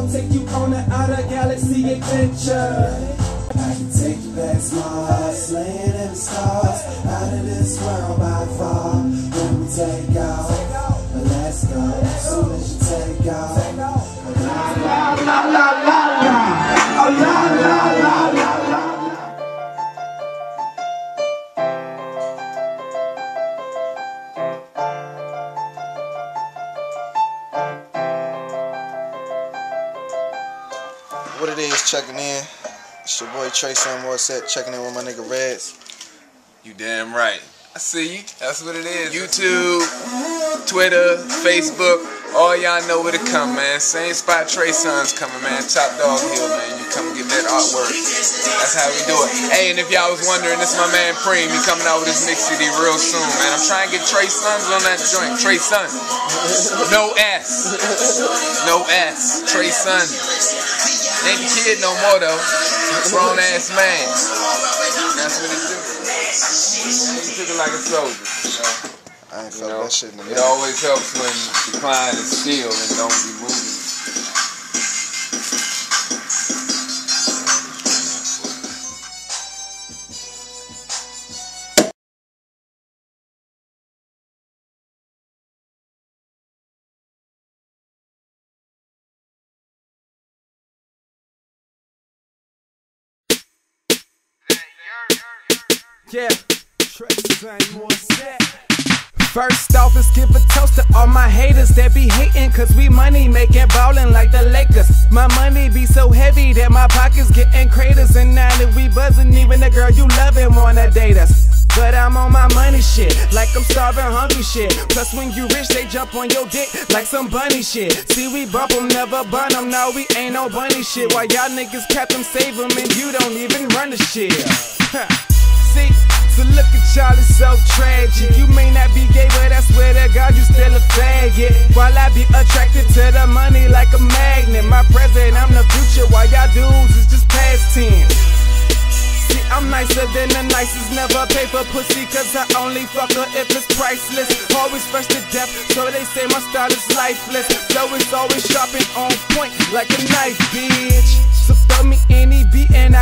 I'll take you on an outer galaxy adventure. What it is, checking in. It's your boy Treysun Morset checking in with my nigga Reds. You damn right. I see you. That's what it is. YouTube, Twitter, Facebook, all y'all know where to come, man. Same spot Treysun's coming, man. Top Dog Hill, man. You come get that artwork. That's how we do it. Hey, and if y'all was wondering, this my man Preem. He coming out with his mix CD real soon, man. I'm trying to get Trey Sons on that joint. Treysun. No S. No S. Trey Ain't the kid no more though. A Grown ass man. That's what he do. He took it like a soldier. I ain't You felt know, that shit in a it always helps when the client is still and don't be moving. First off, let's give a toast to all my haters that be hating, cause we money making ballin' like the Lakers. My money be so heavy that my pockets getting craters, and now that we buzzin', even the girl you lovin' wanna date us. But I'm on my money shit, like I'm starving hungry shit. Plus, when you rich, they jump on your dick like some bunny shit. See, we bump 'em, never bun 'em. No, we ain't no bunny shit. While y'all niggas cap them, save 'em, and you don't even run the shit. So look at y'all, it's so tragic. You may not be gay, but I swear to God, you still a faggot. While I be attracted to the money like a magnet. My present, I'm the future, while y'all dudes is just past tense. See, I'm nicer than the nicest. Never pay for pussy, cause I only fuck her if it's priceless. Always fresh to death, so they say my style is lifeless. Flow is always sharp and on point, like a knife, bitch.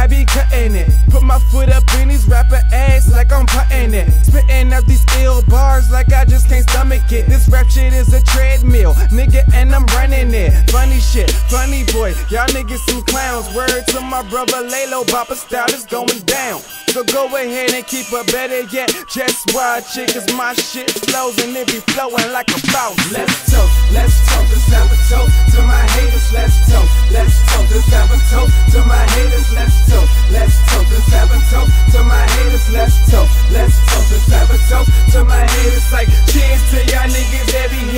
Be cutting it. Put my foot up in these rapper ass like I'm putting it. Spitting out these ill bars like I just can't stomach it. This rap shit is a treadmill, nigga, and I'm running it. Funny shit, funny boy, y'all niggas some clowns. Word to my brother Lalo, Bopper style is going down. So go ahead and keep it better yet. Just watch it, cause my shit flows and it be flowing like a fountain. Let's toast, let's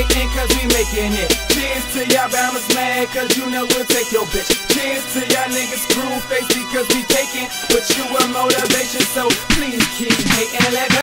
hitting cause we making it. Cheers to y'all Bama's mad cause you know we'll take your bitch. Cheers to y'all niggas cruel face because we taking. But you a motivation so please keep hating. Let